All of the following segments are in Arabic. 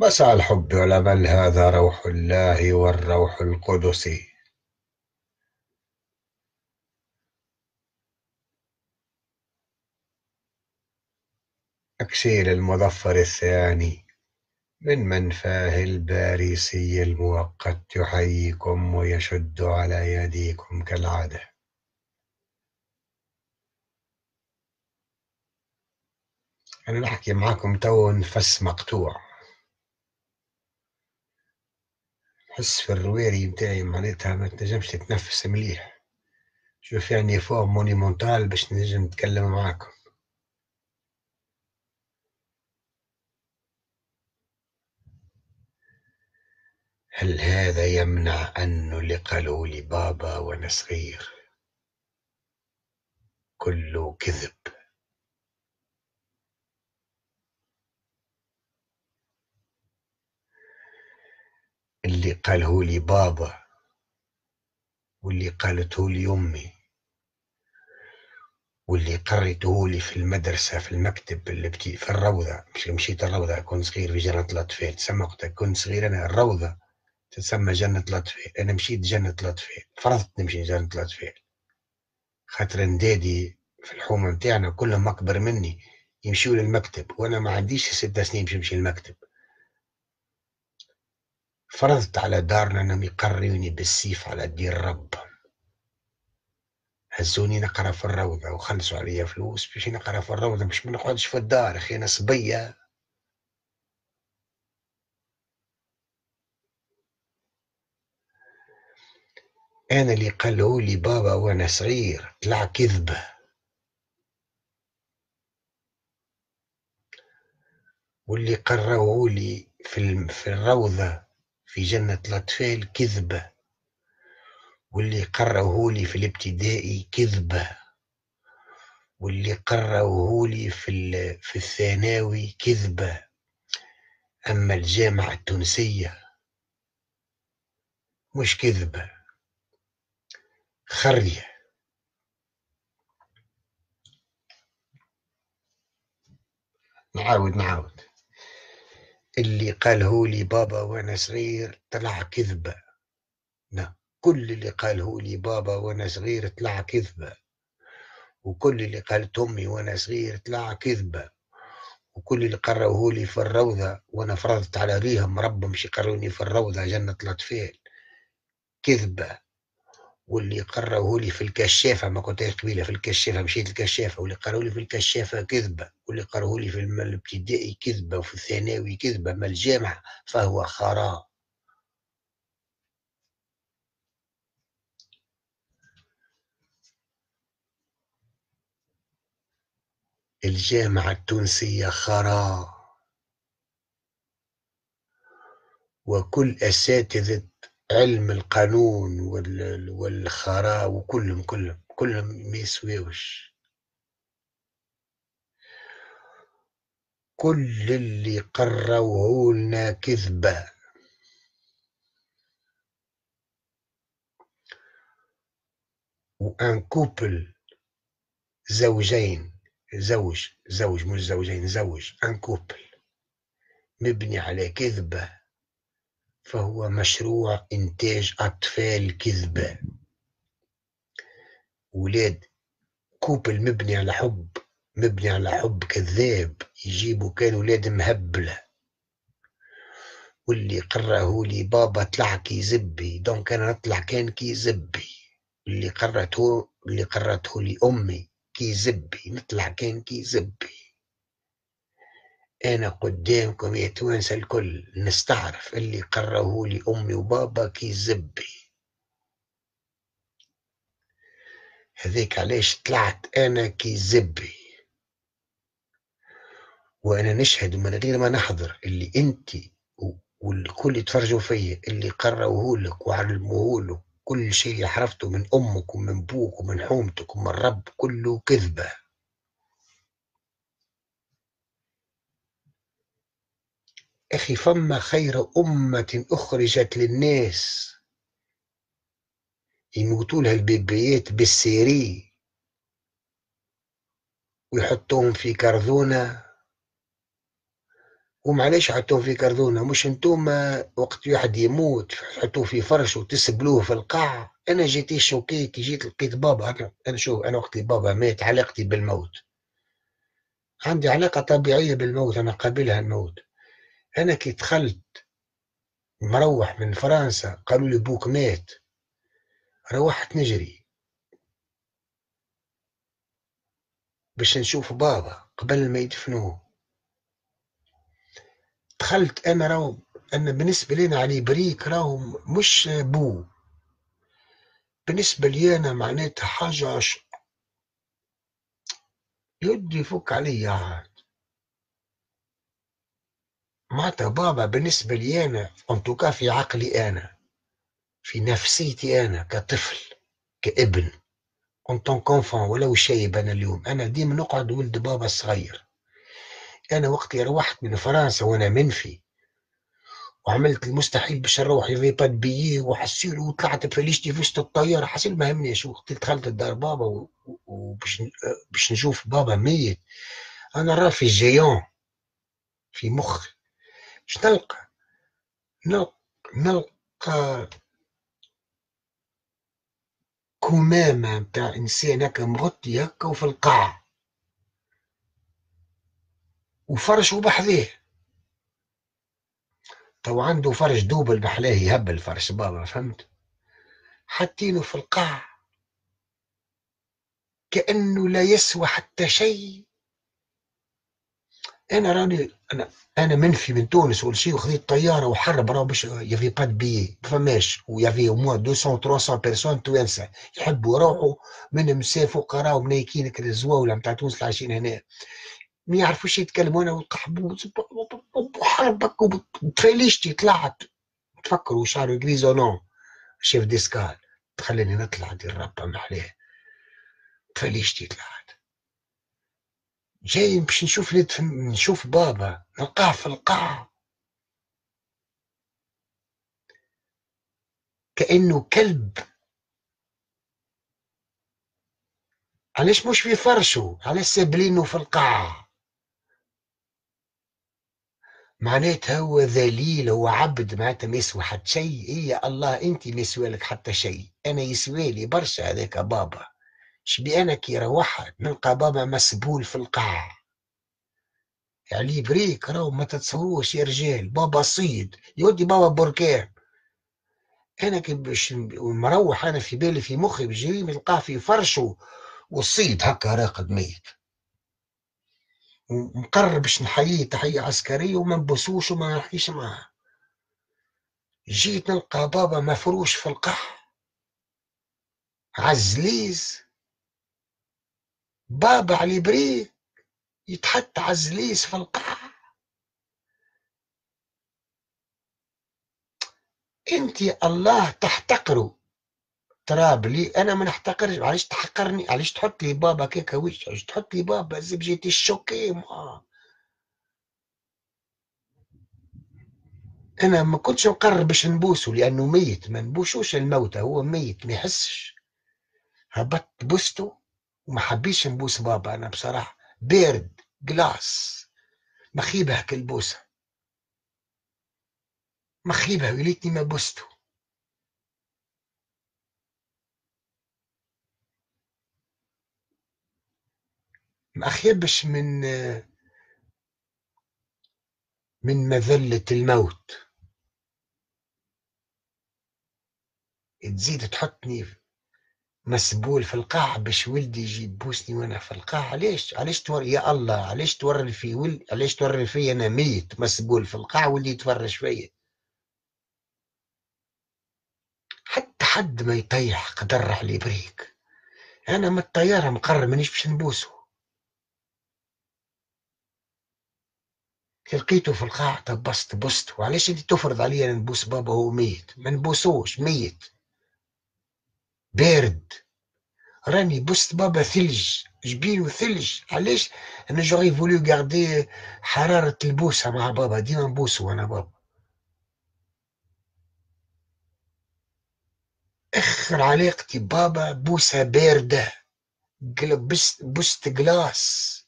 مساء الحب والأمل هذا روح الله والروح القدس. أكسيل المظفر الثاني من منفاه الباريسي المؤقت يحييكم ويشد على يديكم كالعادة. أنا نحكي معاكم تو نفس مقطوع. حس في الرويري متاعي معناتها ما تنجمش تتنفس مليح. شوف يعني فوق مونيمونتال باش نجم نتكلم معاكم. هل هذا يمنع أن لقلوا لي بابا وأنا صغير؟ كله كذب. اللي قاله لي بابا واللي قالته لي أمي واللي قريته لي في المدرسة في المكتب اللي بتي في الروضة. مش مشيت الروضة كنت صغير في جنة الأطفال تسمى وقتها كنت صغير أنا. الروضة تسمى جنة الأطفال أنا مشيت جنة الأطفال فرضت نمشي جنة الأطفال خاطر ندادي في الحومة متاعنا كلهم أكبر مني يمشيوا للمكتب. وأنا ما عنديش ستة سنين باش نمشي المكتب فرضت على دارنا أنهم يقروني بالسيف على دير رب. هزوني نقرأ في الروضة وخلصوا عليا فلوس باش نقرأ في الروضة مش ما نقعدش في الدار أخي أنا صبية. أنا اللي قاله لي بابا وأنا صغير طلع كذبة واللي قروه لي في الروضة في جنة الأطفال كذبة واللي قرأه لي في الابتدائي كذبة واللي قرأه لي في, في الثانوي كذبة أما الجامعة التونسية مش كذبة خرية. نعاود نعاود. اللي قاله لي بابا وأنا صغير طلع كذبة نعم كل اللي قاله لي بابا وأنا صغير طلع كذبة وكل اللي قالت أمي وأنا صغير طلع كذبة وكل اللي قروه لي في الروضة وأنا فرضت على ريهم ربهم مش يقروني في الروضة جنة الأطفال كذبة واللي قرأه لي في الكشافة ما كنت قبيلة في الكشافة مشيت الكشافة واللي قرأه لي في الكشافة كذبة واللي قرأه لي في الابتدائي كذبة وفي الثانوي كذبة ما الجامعة فهو خراء الجامعة التونسية خراء وكل أساتذة علم القانون والخراء وكلهم كلهم كلهم ما يسويوش. كل اللي قروه لنا كذبة. و un couple زوجين زوج زوج مش زوجين زوج un couple مبني على كذبة. فهو مشروع إنتاج أطفال كذبة ولاد couple مبني على حب مبني على حب كذاب يجيبوا كان ولاد مهبلة. واللي قرأه لي بابا طلع كي زبي donc أنا نطلع كان كي زبي اللي قرأته اللي قرأته لي أمي كي زبي نطلع كان كي زبي أنا قدامكم يا توانسة الكل نستعرف اللي قرره لي أمي وبابا كي زبي هذيك علاش طلعت أنا كي زبي وأنا نشهد من غير ما نحضر اللي أنت والكل يتفرجوا فيا اللي قروه لك وعلموه كل شيء عرفته من أمك ومن بوك ومن حومتك ومن رب كله كذبة. أخي فما خير أمة أخرجت للناس؟ يموتوا لها البيبيات بالسيري ويحطوهم في كرذونة ومعليش حطوه في كردونه مش أنتم وقت واحد يموت حطوه في فرش وتسبلوه في القاع. أنا جيت شوكي كي جيت لقيت بابا. أنا أنا شوف أنا وقت بابا مات علاقتي بالموت. عندي علاقة طبيعية بالموت أنا قابلها الموت. أنا كي دخلت مروح من فرنسا قالوا لي بوك مات. روحت نجري. باش نشوف بابا قبل ما يدفنوه. دخلت أنا راهو أنا بالنسبة لنا علي بريك راهو مش بو. بالنسبة لي أنا معناتها حاجة ش... يدي يفك عليا عاد معناتها بابا بالنسبة لي أنا انتوكا في عقلي أنا في نفسيتي أنا كطفل كابن. اون كونفون ولو شايب أنا اليوم. أنا ديما نقعد ولد بابا الصغير أنا وقتي روحت من فرنسا وأنا منفي. وعملت المستحيل باش نروح يفي با بيي وحسيت وطلعت بفليشتي في وسط الطيارة. حسيت ما همني شو دخلت الدار بابا وباش باش نشوف بابا ميت. أنا راه vision في مخي. اش نلقى. نلقى, نلقى كمامة متاع إنسان هكا مغطي هكا وفي القاع. وفرش بحذيه تو عنده فرش double بحلاه يهبل فرش بابا فهمت؟ حاطينه في القاع. كأنه لا يسوى حتى شيء. أنا راني أنا أنا منفي من تونس ولا شيء وخذيت طياره وحرب راه باش يافي با بي ما فماش و y avait au moins 200 300 personnes توانسة. يحبوا يروحوا منهم c'est فقراء ومنيكين الزواولة نتاع تونس اللي عايشين هنا. ما يعرفوش يتكلموا أنا والقحبوز وحربك وتفليشتي طلعت. تفكروا شعروا غريزو نو شيف ديسكال تخليني نطلع دير ربا محلاه تفليشتي طلعت. جاي باش نشوف نشوف بابا نلقاه في القاع. كأنه كلب. علاش مش في فرشه علاش سابلينه في القاع؟ معناتها هو ذليل هو عبد معناتها ما يسوى حتى شيء. هي الله انت ما يسوى لك حتى شيء. أنا يسوى لي برشا هذاك بابا. شبي أنا كي روحت نلقى بابا مسبول في القاع. يعني بريك راهو ما تتصوروش يا رجال بابا صيد يودي بابا بركان. أنا كي باش مروح أنا في بالي في مخي بجري نلقاه في فرشه والصيد هكا راقد ميت. ومقرر باش نحييه تحية عسكرية وما نبوسوش وما نحكيش معاه. جيت نلقى بابا مفروش في القاع ع الزليز بابا علي بريك يتحط ع الزليز في القاع. انت الله تحتقروا. تراب لي أنا ما نحتقرش. علاش تحقرني؟ علاش تحط لي بابا كيكا وش علاش تحط لي بابا؟ j'étais choqué ما أنا ما كنتش مقرر باش نبوسه لأنه ميت. ما نبوسوش الموتى. هو ميت ما يحسش. هبطت بوسته. وما حبيش نبوس بابا أنا بصراحة بارد جلاس. مخيبه كالبوسه مخيبه وليتني ما بوسته. ما أخيبش من من مذلة الموت. تزيد تحطني مسبول في القاع باش ولدي يجي يبوسني وأنا في القاع. علاش؟ علاش تور يا الله علاش توري في ول؟ علاش توري في أنا ميت مسبول في القاع ولدي يتفرج فيا؟ حتى حد ما يطيح قدر على بريك. أنا من الطيارة مقرر مانيش باش نبوسه لقيته في القاع تبست بست. وعلاش أنت تفرض علي نبوس بابا هو ميت؟ ما نبوسوش ميت. بارد. راني بوست بابا ثلج جبينه ثلج علاش؟ أنا j'aurais voulu garder حرارة البوسة مع بابا ديما نبوسو أنا بابا. آخر علاقتي بابا بوسة باردة. بست بوست glace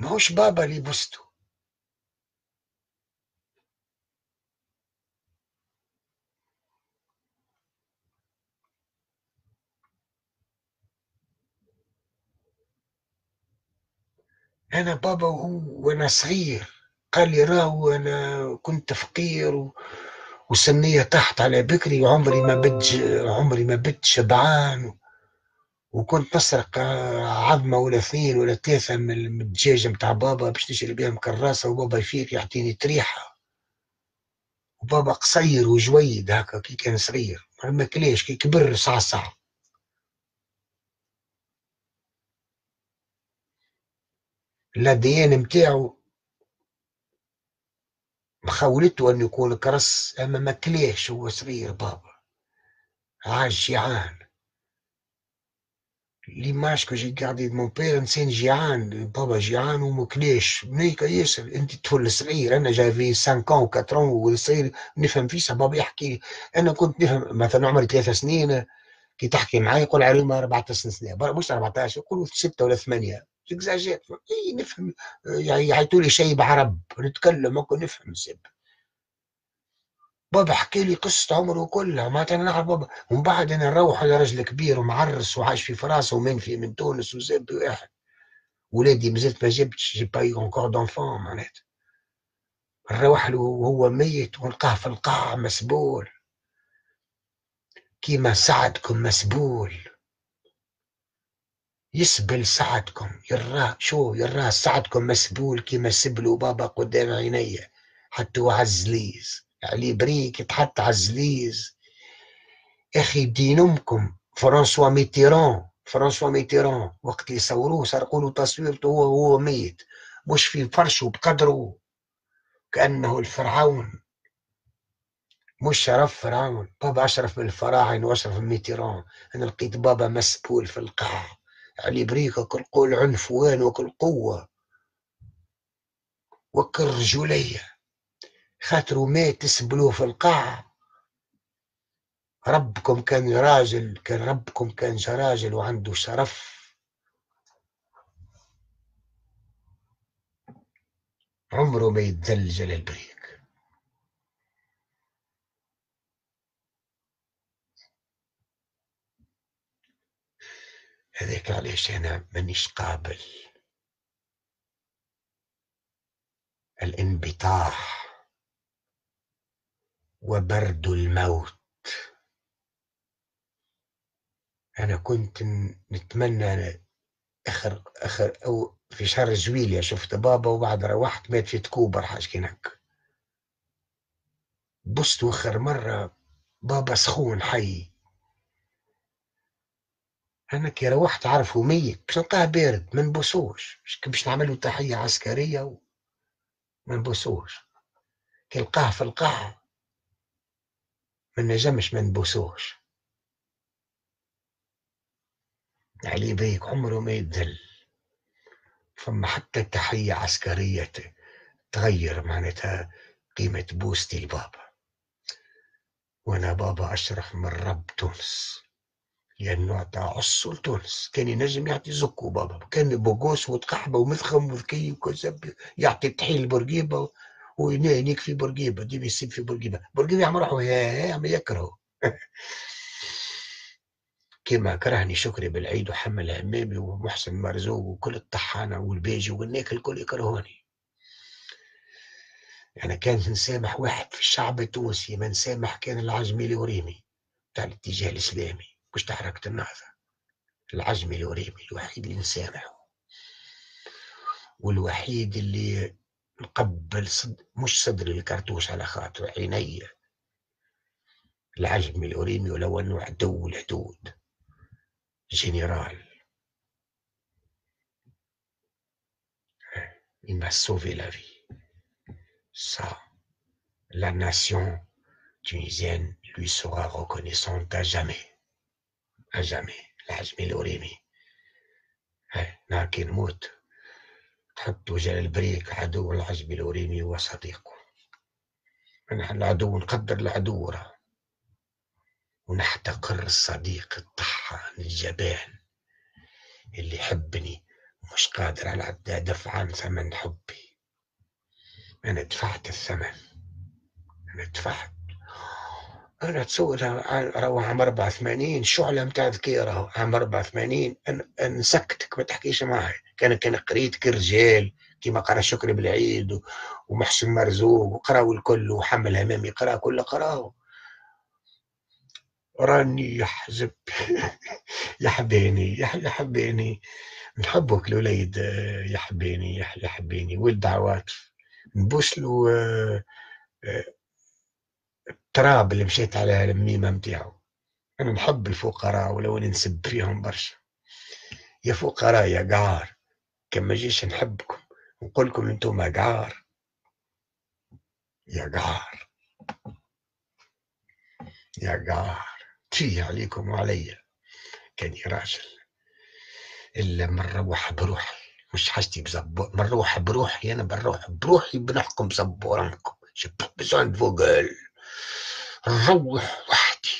ماهوش بابا اللي بوستو. أنا بابا وهو وأنا صغير. قال لي راهو أنا كنت فقير و... وسنية تحت على بكري وعمري ما بد عمري ما بد شبعان. وكنت نسرق عظمة ولا اثنين ولا ثلاثة من الدجاجة متاع بابا باش نشري بها مكراسة وبابا يفيق يعطيني تريحة وبابا قصير وجويد هكا كي كان صغير. ما كليش كي كبر صعصع. الاديان متاعو. مخولته أن يكون كرس أما ما كليش هو صغير بابا. عاش جيعان. ليماج كو جي غاردي مون بير انسان جيعان بابا جيعان ومكليش ميكا ياسر أنت طفل صغير أنا جافي 5 و 4 وصغير نفهم فيسا بابا يحكي أنا كنت نفهم مثلا عمري ثلاث سنين كي تحكي معي يقول عريمه 14 سنة مش 14 يقول 6 ولا 8 زكزاجيت اي نفهم. يعني يعيطوا لي شيء بعرب. نتكلم ممكن نفهم السب بابا حكي لي قصة عمره كلها. ما أنا نعرف بابا. ومن بعد أنا نروح على رجل كبير ومعرس وعايش في فرنسا ومنفي من تونس وزاد واحد ولادي مازلت ما جبتش j'ai pas encore d'enfants معناتها. نروح له وهو ميت ونلقاه في القاع مسبول. كيما سعدكم مسبول. يسبل سعدكم يراه شو يراه سعدكم مسبول كيما سبلوا بابا قدام عيني حتى ع الزليز علي بريك تحط ع الزليز. أخي دين امكم فرانسوا ميتيران فرانسوا ميتيران. وقت اللي صوروه سرقوا له تصويرته هو وهو ميت. مش في فرشه بقدره كأنه الفرعون. مش شرف فرعون. بابا أشرف من الفراعنه وأشرف من ميتيران أنا لقيت بابا مسبول في القاع. علي بريكة كل قول عنفوان وكل وكل رجولية خاطرو مات تسبلوه في القاع. ربكم كان راجل كان ربكم كان راجل وعنده شرف. عمره ما يتذل جلال بريك هذاك علاش أنا مانيش قابل. الانبطاح وبرد الموت. أنا كنت نتمنى آخر آخر أو في شهر جويليا شفت بابا وبعد روحت مات في تكوبر حاجة كينك بصت آخر مرة بابا سخون حي. أنا كي روحت عرفوا ميت باش نلقاه بارد ما نبوسوش. باش نعملوا تحية عسكرية وما نبوسوش. كي نلقاه في القاعة ما نجمش ما نبوسوش. علي بيك عمره ما يتذل. فما حتى تحية عسكرية تغير معناتها قيمة بوستي البابا وأنا بابا أشرف من رب تونس. لأنه اعطى عص لتونس كان ينجم يعطي زكو بابا كان بوغوس وتقحبة ومثخم وذكي وكذب يعطي تحيل بورقيبه وينيك في بورقيبة ديما يسيب في بورقيبة. بورقيبة يعمل روحه ما يكره. كما كرهني شكري بالعيد وحمل همامي ومحسن مرزوق وكل الطحانة والبيجي والناك الكل يكرهوني. أنا كان نسامح واحد في الشعب التونسي ما نسامح كان العجمي الوريمي بتاع الاتجاه الإسلامي. مش تحركة النهضة. العجمي الوريمي الوحيد اللي نسامحه. والوحيد اللي نقبل صد... مش صدري الكرتوش على خاطر عيني. العجمي الأوريمي ولو أنه عدو الحدود جنرال. Il m'a sauvé la vie. Ça, la nation tunisienne lui sera reconnaissante à jamais. Jamais. العجمي الأوريمي. لكن موت تحطوا جلال البريك عدو العجمي الأوريمي وصديقه نحن العدو نقدر العدو راه. ونحتقر الصديق الطحان الجبان اللي يحبني ومش قادر على دفع عن ثمن حبي. أنا دفعت الثمن. أنا دفعت. أنا تصور راهو عام 84 شعله متاع ذكيه راهو عام 84 نسكتك ما تحكيش معايا كان كان قريت كرجال كيما قرا شكري بالعيد ومحسن مرزوق وقراو الكل وحمل همامي قرا كل قراو راني يحزب يحبيني يحبيني نحبك الوليد يحبيني يحبيني ولد عواطف نبوس له آه، التراب اللي مشيت على الميمة متاعو. أنا نحب الفقراء ولو نسب فيهم برشا. يا فقراء يا قعار كان جيش نحبكم. نقول لكم أنتم قعار يا قعار يا قعار تفيه عليكم وعليا. كان راجل. إلا من روح بروحي مش حاجتي بزبور من روح بروحي أنا بنروح بروحي بنحكم بزبورانكم شبه بزون فوقل نروح وحدي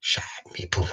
شعبي بون